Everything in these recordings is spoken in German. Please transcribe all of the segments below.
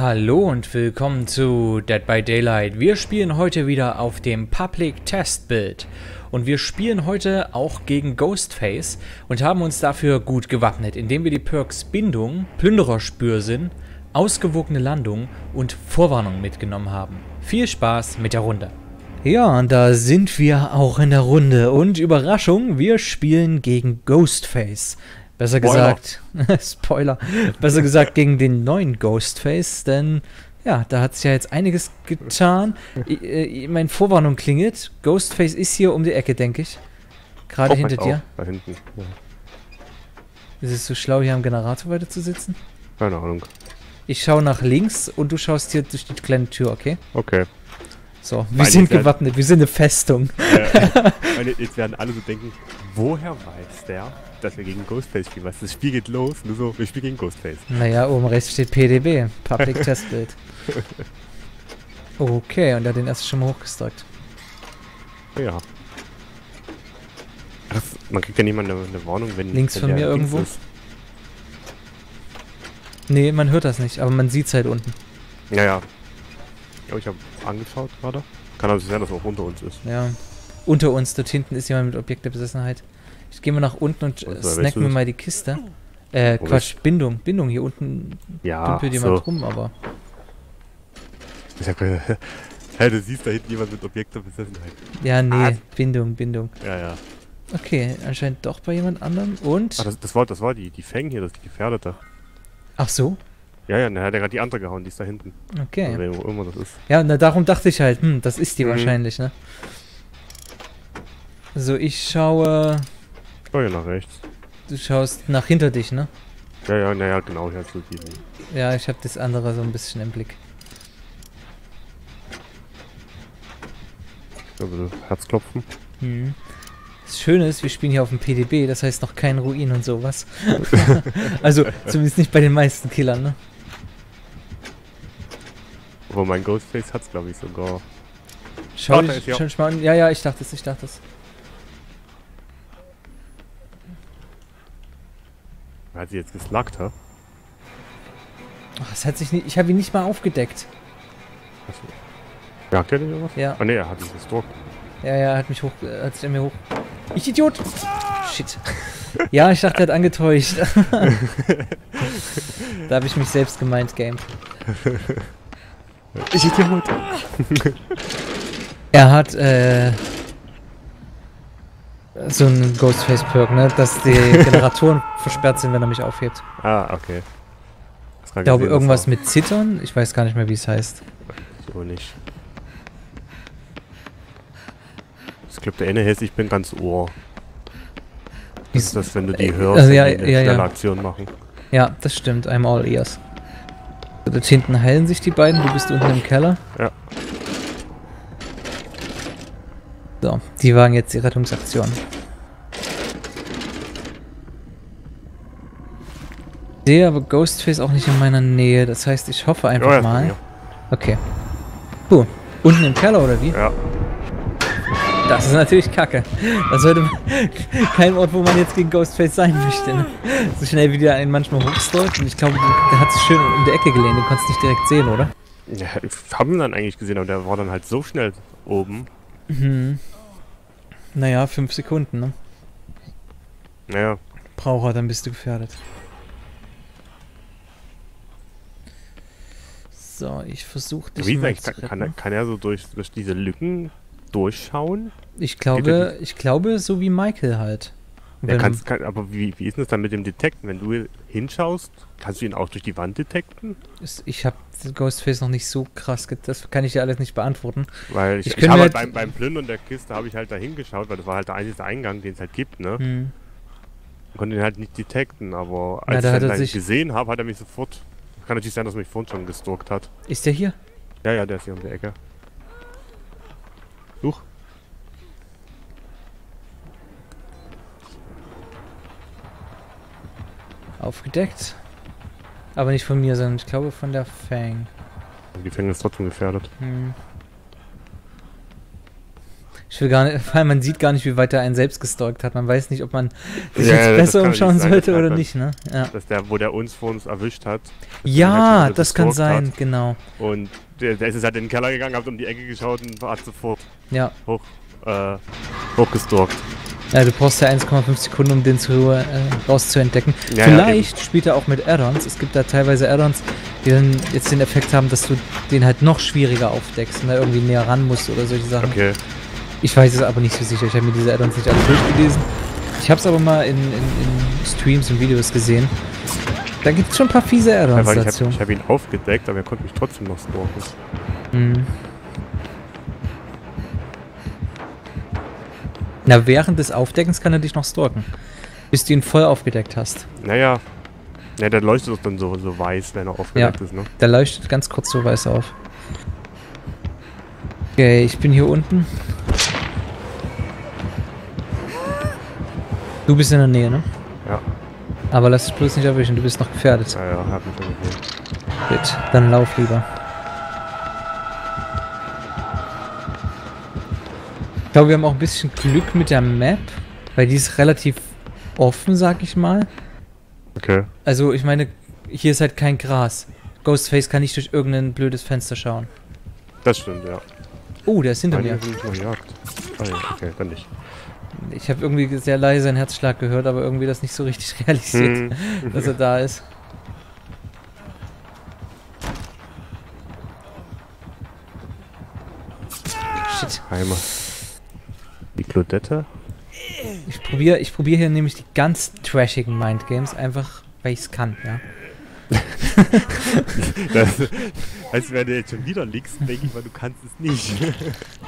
Hallo und willkommen zu Dead by Daylight. Wir spielen heute wieder auf dem Public Test Build. Und wir spielen heute auch gegen Ghostface und haben uns dafür gut gewappnet, indem wir die Perks Bindung, Plündererspürsinn, ausgewogene Landung und Vorwarnung mitgenommen haben. Viel Spaß mit der Runde. Ja, und da sind wir auch in der Runde. Und Überraschung, wir spielen gegen Ghostface. Besser Spoiler. gesagt, Spoiler, besser gesagt gegen den neuen Ghostface, denn ja, da hat sich ja jetzt einiges getan. I, äh, meine Vorwarnung klingelt. Ghostface ist hier um die Ecke, denke ich. Gerade Oh, hinter dir. auf, Da hinten. Ja, Ist es so schlau, hier am Generator weiter zu sitzen? keine Ahnung. Ich schaue nach links und du schaust hier durch die kleine Tür, okay? Okay. So, wir Weil sind ich gewappnet, wir sind eine Festung. Weil jetzt werden alle so denken, woher weiß der, dass wir gegen Ghostface spielen? Was, das Spiel geht los, nur so, wir spielen gegen Ghostface. Naja, oben rechts steht PDB, Public Test Build. Okay, und er hat den erst schon mal hochgestreckt. Ja. Das, man kriegt ja niemand eine, eine Warnung, wenn Links von mir irgendwo? Ist. Nee, man hört das nicht, aber man sieht's halt unten. Ja, ja. Ja, ich habe angeschaut gerade. Kann also sein, dass er auch unter uns ist. Ja. Unter uns, dort hinten ist jemand mit Objekt der Besessenheit. Ich gehe mal nach unten und Und äh, woher weißt snack du mir mal die Kiste. Äh, Wo Quatsch, Bindung. Bindung, hier unten Ja, dümpelt so. jemand rum, aber. Ich hab, hey, du siehst da hinten jemand mit Objekt der Besessenheit. Ja, nee, Ah. Bindung, Bindung. Ja, ja. Okay, anscheinend doch bei jemand anderem. Und. Ah, das, das war, das war die, die Fang hier, das ist die Gefährdete. Ach so, Ja, ja, der hat ja gerade die andere gehauen, die ist da hinten. okay. Wer auch immer das ist. Ja, na, darum dachte ich halt, hm, das ist die Mhm. wahrscheinlich, ne? So, ich schaue. Oh ja, nach rechts. Du schaust nach hinter dich, ne? Ja, ja, naja, genau, hier hast du diesen. Ja, ich habe das andere so ein bisschen im Blick. Ein bisschen Herzklopfen. Hm. Das Schöne ist, wir spielen hier auf dem PDB, das heißt noch kein Ruin und sowas. also, zumindest nicht bei den meisten Killern, ne? Obwohl mein Ghostface hat's, glaube ich, sogar. Schau da dich ja- schon mal an. Ja, ja, ich dachte es, ich dachte es. Wer hat sie jetzt geslackt, hä? Ach, es hat sich nicht, ich habe ihn nicht mal aufgedeckt. Achso. Jagt er denn oder was? Ja, Ah ne, er hat sich gestalkt. ja, ja, hat mich hoch, hat sich an mir hoch. Ich Idiot! Shit. Ja, ich dachte, er hat angetäuscht. da habe ich mich selbst gemeint, Game. Ich Idiot! Er hat, äh, so ein Ghostface-Perk, ne? Dass die Generatoren versperrt sind, wenn er mich aufhebt. Ah, okay. Ich glaube, irgendwas mit Zittern. Ich weiß gar nicht mehr, wie es heißt. So nicht. Das Club der eine heißt, ich bin ganz Ohr. Das ist das, wenn du die Äh, hörst, also ja, ja, ja. Aktion machen. Ja, das stimmt. I'm all ears. Dort hinten heilen sich die beiden. Du bist unten im Keller. Ja. So, die wagen jetzt die Rettungsaktion. Sehe aber Ghostface auch nicht in meiner Nähe. Das heißt, ich hoffe einfach Ja, mal. Okay. Puh. Unten im Keller oder wie? Ja, Das ist natürlich kacke. Das sollte kein Ort, wo man jetzt gegen Ghostface sein möchte. Ne? So schnell wie der einen manchmal hochstolzt. Und ich glaube, der hat sich schön in der Ecke gelehnt. Den konntest du nicht direkt sehen, oder? ja ich hab ihn dann eigentlich gesehen, aber der war dann halt so schnell oben. Mhm. Naja, fünf Sekunden, ne? Naja, Braucht er, dann bist du gefährdet. So, ich versuche dich wie mal gesagt, zu kann, kann, er, kann er so durch, durch diese Lücken durchschauen? Ich glaube, ich glaube, so wie Michael halt. Ja, kannst, kann, aber wie, wie ist denn das dann mit dem Detekten? Wenn du hinschaust, kannst du ihn auch durch die Wand detekten? ich habe Ghostface noch nicht so krass, das kann ich dir alles nicht beantworten. Weil ich, Ich ich, habe halt halt- beim, beim Plündern der Kiste habe ich halt da hingeschaut, weil das war halt der einzige Eingang, den es halt gibt, ne? Hm. Konnte ihn halt nicht detekten, aber Na, als da ich da sich- gesehen habe, hat er mich sofort. Kann natürlich sein, dass er mich vorhin schon gestalkt hat. Ist der hier? Ja, ja, der ist hier um die Ecke. Such. Aufgedeckt. Aber nicht von mir, sondern ich glaube von der Fang. Die Fänger ist trotzdem gefährdet. Hm. Ich will gar nicht, vor allem man sieht gar nicht, wie weit er einen selbst gestalkt hat. Man weiß nicht, ob man sich Ja, jetzt besser umschauen sein, sollte oder nicht, ne? Ja, Dass der, wo der uns vor uns erwischt hat. ja jetzt das kann sein, hat. genau. Und der, der ist jetzt halt in den Keller gegangen, hat um die Ecke geschaut und hat sofort Ja. hoch, äh, hochgestalkt. Ja, du brauchst ja 1,5 Sekunden, um den zu, äh, rauszuentdecken. Ja, ja, Vielleicht spielt er auch mit Add-ons. Es gibt da teilweise Add-ons, die dann jetzt den Effekt haben, dass du den halt noch schwieriger aufdeckst und da irgendwie näher ran musst oder solche Sachen. Okay. Ich weiß es aber nicht so sicher. Ich habe mir diese Add-ons nicht alle durchgelesen. Ich habe es aber mal in, in, in Streams und Videos gesehen. Da gibt es schon ein paar fiese Ja, Add-ons ich dazu. habe hab ihn aufgedeckt, aber er konnte mich trotzdem noch stalken. Mhm. Na, während des Aufdeckens kann er dich noch stalken. Bis du ihn voll aufgedeckt hast. Naja. Ja, der leuchtet doch dann so, so weiß, wenn er aufgedeckt ist, ne? Der leuchtet ganz kurz so weiß auf. Okay, ich bin hier unten. Du bist in der Nähe, ne? Ja. Aber lass dich bloß nicht erwischen, du bist noch gefährdet. Ja, ja, hab mich schon gesehen. Gut, dann lauf lieber. Ich glaube, wir haben auch ein bisschen Glück mit der Map, weil die ist relativ offen, sag ich mal. Okay. Also, ich meine, hier ist halt kein Gras. Ghostface kann nicht durch irgendein blödes Fenster schauen. Das stimmt, ja. Oh, der ist hinter Einige mir. Ah ja, okay, dann nicht. Ich habe irgendwie sehr leise einen Herzschlag gehört, aber irgendwie das nicht so richtig realisiert, Hm. dass er da ist. Shit. Heimer. Die Claudette? Ich probiere ich probier hier nämlich die ganz trashigen Mindgames, einfach weil ich es kann, ja. Das, als wenn du jetzt schon wieder liegst, denke ich mal, du kannst es nicht.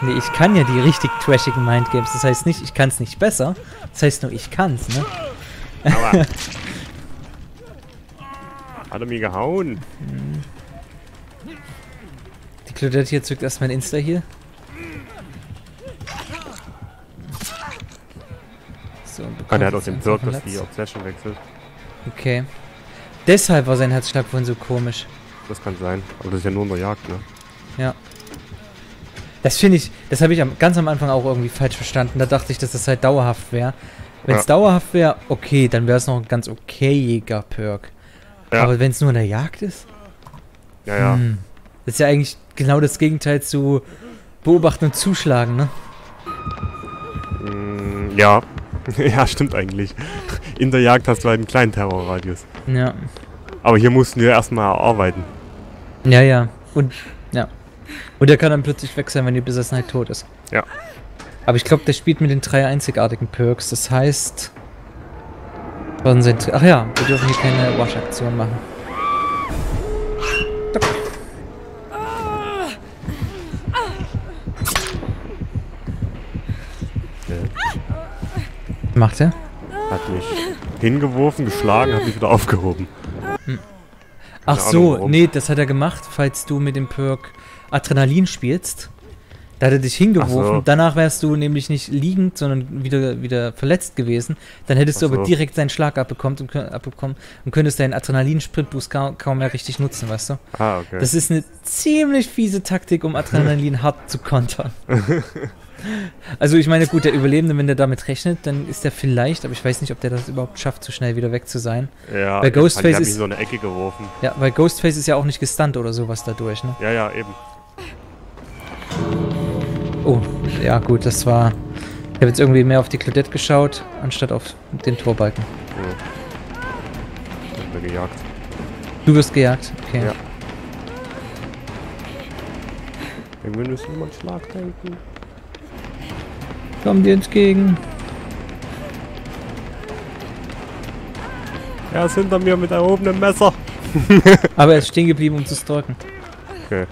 Nee, ich kann ja die richtig trashigen Mindgames. Das heißt nicht, ich kann es nicht besser. Das heißt nur, ich kann's, ne? Aber. Hat er mir gehauen? Die Claudette hier zückt erstmal ein Insta hier. Ah, der hat Perk, einfach dass die. Obsession wechselt. Okay. Deshalb war sein Herzschlag vorhin so komisch. Das kann sein. Aber das ist ja nur in der Jagd, ne? Ja. Das finde ich, das habe ich am, ganz am Anfang auch irgendwie falsch verstanden. Da dachte ich, dass das halt dauerhaft wäre. Wenn es Ja. dauerhaft wäre, okay, dann wäre es noch ein ganz okayiger Perk. Ja. Aber wenn es nur in der Jagd ist? Ja, ja. Hm. Das ist ja eigentlich genau das Gegenteil zu beobachten und zuschlagen, ne? Mm, ja. ja, stimmt eigentlich. In der Jagd hast du halt einen kleinen Terrorradius. Ja. Aber hier mussten wir erstmal arbeiten. Ja, ja. Und, ja. Und der kann dann plötzlich weg sein, wenn die Besessenheit tot ist. Ja. Aber ich glaube, der spielt mit den drei einzigartigen Perks. Das heißt. Ach ja, wir dürfen hier keine Wash-Aktion machen. Macht er? Hat mich hingeworfen, geschlagen, hat mich wieder aufgehoben. Ach Keine so, warum. nee, das hat er gemacht, falls du mit dem Perk Adrenalin spielst. Da hat er dich hingeworfen. Ach so. Danach wärst du nämlich nicht liegend, sondern wieder, wieder verletzt gewesen. Dann hättest du Ach aber so. direkt seinen Schlag abbekommen und, abbekommen und könntest deinen Adrenalin-Sprintboost kaum, kaum mehr richtig nutzen, weißt du? Ah, okay. Das ist eine ziemlich fiese Taktik, um Adrenalin hart zu kontern. Also ich meine, gut, der Überlebende, wenn der damit rechnet, dann ist der vielleicht, aber ich weiß nicht, ob der das überhaupt schafft, so schnell wieder weg zu sein. ja, bei ich Ghostface ist- so eine Ecke geworfen. Ja, weil Ghostface ist ja auch nicht gestunt oder sowas dadurch, ne? Ja, ja, eben. Oh, ja gut, das war... Ich habe jetzt irgendwie mehr auf die Claudette geschaut, anstatt auf den Torbalken. Ja. Hat mir gejagt. Du wirst gejagt, okay. Ja. Irgendwie müssen wir mal Schlag denken. Komm dir entgegen. Er ist hinter mir mit erhobenem Messer. Aber er ist stehen geblieben, um zu stalken. Okay.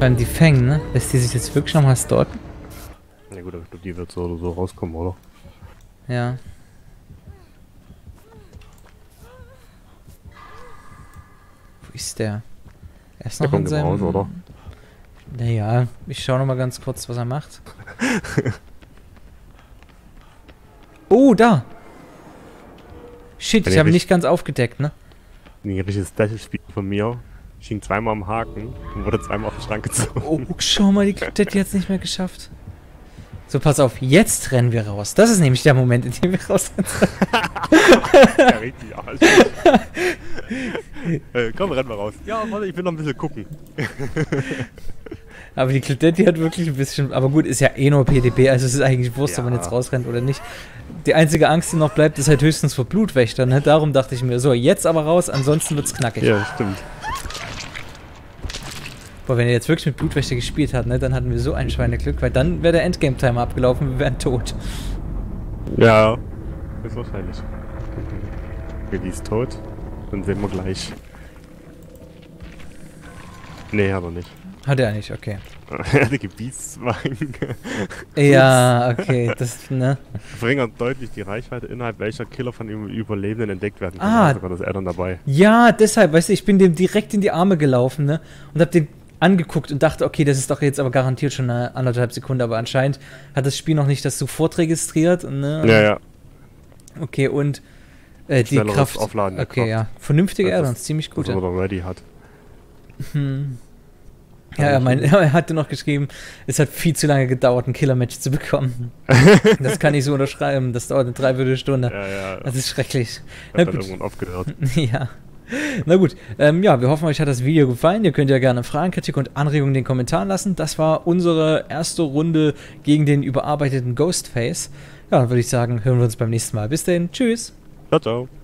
Allem die Fang, ne? Lässt die sich jetzt wirklich nochmal stalken? Na gut, aber ich glaub, die wird so oder so rauskommen, oder? Ja. Wo ist der? Er ist Der noch in kommt seinem... raus, oder? Naja, ich schau noch mal ganz kurz, was er macht. oh, da! Shit, ich habe nicht ganz aufgedeckt, ne? Ein richtiges Dash-Spiel von mir. Ich hing zweimal am Haken und wurde zweimal auf den Schrank gezogen. Oh, schau mal, die Daddy hat es nicht mehr geschafft. So, pass auf, jetzt rennen wir raus. Das ist nämlich der Moment, in dem wir rausrennen. ja, richtig Arsch. äh, komm, rennen wir raus. Ja, warte, ich will noch ein bisschen gucken. Aber die Kledetti hat wirklich ein bisschen. Aber gut, ist ja eh nur PDB, also es ist eigentlich Wurst, Ja. ob man jetzt rausrennt oder nicht. Die einzige Angst, die noch bleibt, ist halt höchstens vor Blutwächtern. Ne? Darum dachte ich mir, so, jetzt aber raus, ansonsten wird's knackig. Ja, stimmt. Boah, wenn er jetzt wirklich mit Blutwächter gespielt hat, ne, dann hatten wir so ein Schweineglück, weil dann wäre der Endgame-Timer abgelaufen, wir wären tot. Ja, ist wahrscheinlich. Willi ist tot. Dann sehen wir gleich. Nee, hat er nicht. Hat er nicht, okay. Er hatte Gebietszwang. Ja, okay, das, ne. Verringert deutlich die Reichweite, innerhalb welcher Killer von ihm Überlebenden entdeckt werden kann. Ah. Sogar das Addon dabei. Ja, deshalb, weißt du, ich bin dem direkt in die Arme gelaufen, ne, und hab den angeguckt und dachte, okay, das ist doch jetzt aber garantiert schon eine anderthalb Sekunde, aber anscheinend hat das Spiel noch nicht das sofort registriert, ne. Ja, ja. Okay, und äh, die Kraft. Aufladen okay, Kraft. ja. Vernünftige Addons, ziemlich gute. was er ready hat. Hm. Ja, er, mein, er hatte noch geschrieben, es hat viel zu lange gedauert, ein Killer-Match zu bekommen. das kann ich so unterschreiben. Das dauert eine Dreiviertelstunde. Ja, ja. Das ist schrecklich. Na Hat dann gut. irgendwann aufgehört. ja. Na gut, ähm, ja, wir hoffen, euch hat das Video gefallen. Ihr könnt ja gerne Fragen, Kritik und Anregungen in den Kommentaren lassen. Das war unsere erste Runde gegen den überarbeiteten Ghostface. Ja, dann würde ich sagen, hören wir uns beim nächsten Mal. Bis dahin, tschüss. Ciao, ciao.